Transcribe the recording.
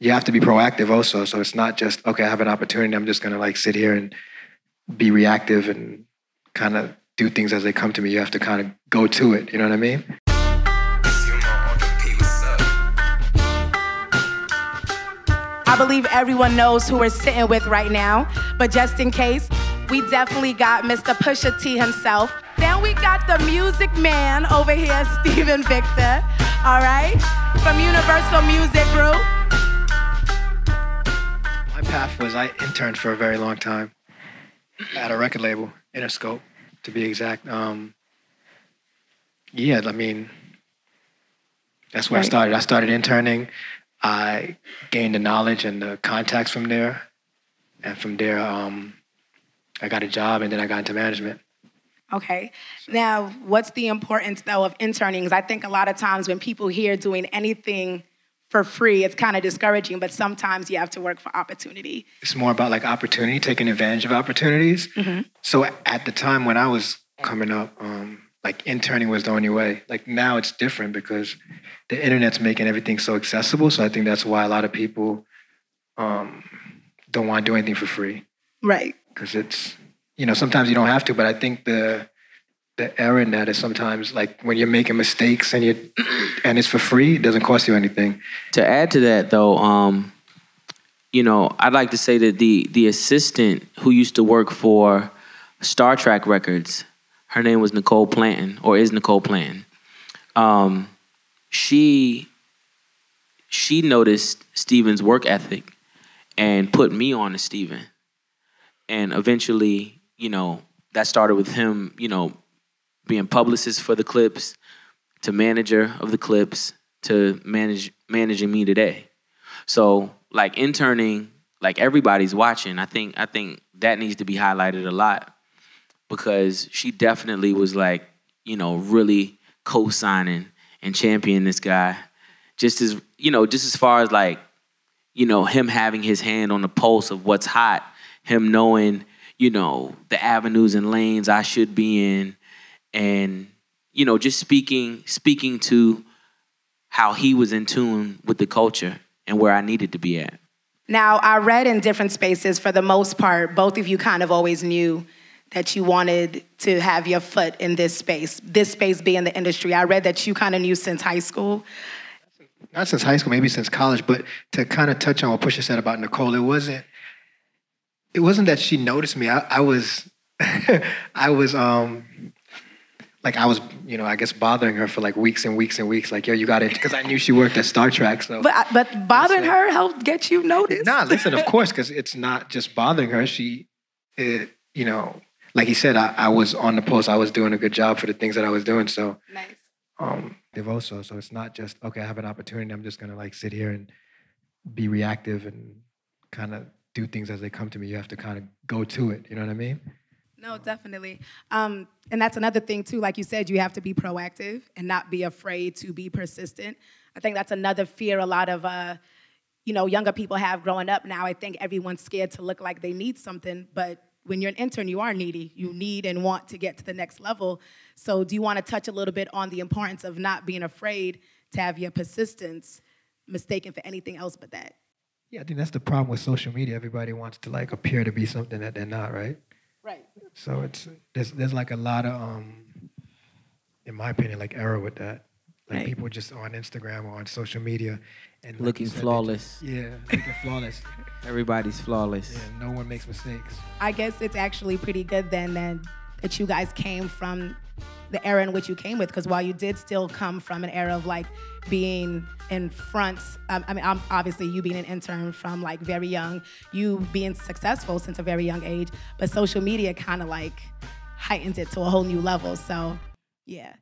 you have to be proactive also. So it's not just okay, I have an opportunity. I'm just gonna like sit here and be reactive and kind of do things as they come to me. You have to kind of go to it. You know what I mean? I believe everyone knows who we're sitting with right now, but just in case, we definitely got Mr. Pusha T himself. Then we got the music man over here, Steven Victor, all right, from Universal Music Group. Path was I interned for a very long time at a record label, Interscope, to be exact. Um, yeah, I mean, that's where I started. I started interning. I gained the knowledge and the contacts from there, and from there, um, I got a job, and then I got into management. Okay. Now, what's the importance though of interning? Because I think a lot of times when people hear doing anything for free, it's kind of discouraging, but sometimes you have to work for opportunity. It's more about like opportunity, taking advantage of opportunities. So at the time when I was coming up, um, like interning was the only way. Like now it's different because the internet's making everything so accessible. So I think that's why a lot of people um, don't want to do anything for free Right. because it's you know sometimes you don't have to. But I think the the error in that is sometimes like when you're making mistakes and you and it's for free, it doesn't cost you anything. To add to that, though, um, you know, I'd like to say that the the assistant who used to work for Star Trak Records, her name was Nicole Planton, or is Nicole Planton. Um, she she noticed Steven's work ethic and put me on to Steven, and eventually, you know, that started with him, you know, being publicist for the Clipse, to manager of the Clipse, to manage managing me today. So like interning, like everybody's watching. I think I think that needs to be highlighted a lot because she definitely was like, you know, really co-signing and championing this guy. Just as you know, just as far as like, you know, him having his hand on the pulse of what's hot, him knowing, you know, the avenues and lanes I should be in, and you know, just speaking speaking to how he was in tune with the culture and where I needed to be at. Now, I read in different spaces, for the most part, both of you kind of always knew that you wanted to have your foot in this space, this space being the industry. I read that you kind of knew since high school. not since high school, maybe since college, but to kind of touch on what Pusha said about Nicole, it wasn't it wasn't that she noticed me. I, I was I was um like I was, you know, I guess bothering her for like weeks and weeks and weeks. Like, yo, you got it, because I knew she worked at Star Trak. So, But, but bothering her helped get you noticed. nah, listen, of course, because it's not just bothering her. She, it, you know, like he said, I, I was on the post. I was doing a good job for the things that I was doing. So, Nice. um devoso so it's not just okay i have an opportunity i'm just gonna like sit here and be reactive and kind of do things as they come to me you have to kind of go to it you know what i mean No, definitely. Um, and that's another thing too. Like you said, you have to be proactive and not be afraid to be persistent. I think that's another fear a lot of uh, you know younger people have growing up now. I think everyone's scared to look like they need something, but when you're an intern, you are needy. You need and want to get to the next level. So, do you want to touch a little bit on the importance of not being afraid to have your persistence mistaken for anything else but that? yeah i think that's the problem with social media everybody wants to like appear to be something that they're not right. So it's there's there's like a lot of um in my opinion like error with that like Right. people just on instagram or on social media and like Looking said, flawless. just- yeah looking flawless Everybody's flawless. yeah no one makes mistakes I guess it's actually pretty good then, then that you guys came from the era in which you came with, because while you did still come from an era of like being in front, um, I mean, I'm, obviously you being an intern from like very young, you being successful since a very young age, but social media kind of like heightened it to a whole new level. So, yeah.